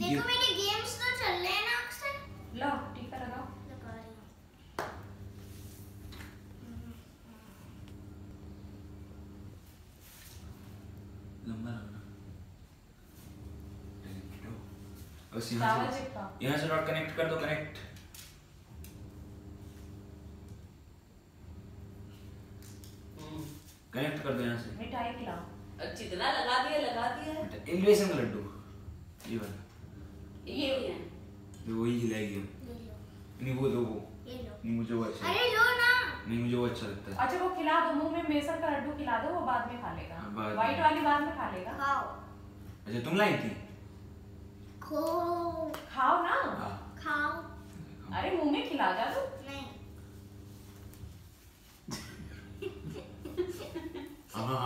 देखो मेरे गेम्स तो चल रहे हैं ना अक्सर। लो टीका लगाओ। लगा रही हूँ। लंबा रखना। बस यहाँ से डॉट कनेक्ट कर दो कनेक्ट कनेक्ट कर दो यहाँ से। मिठाई खिलाओ। जितना लगा दिया लगा दिया। है इन्वेशन का लड्डू। ये वाला। जो वही लो नहीं वो दो वो ये लो नहीं मुझे वो अच्छा अरे लो ना। नहीं मुझे वो अच्छा लगता है। अच्छा वो खिला दो मुँह में बेसन का लड्डू खिला दो वो बाद में खा लेगा। हाँ, बाद में। व्हाइट वाली बाद में खा लेगा। खाओ। अच्छा तुम लाई थी? खो। खाओ ना। हाँ। खाओ। अरे मुँह में खिला जा दो नहीं। हाँ हाँ।